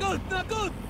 good, not good.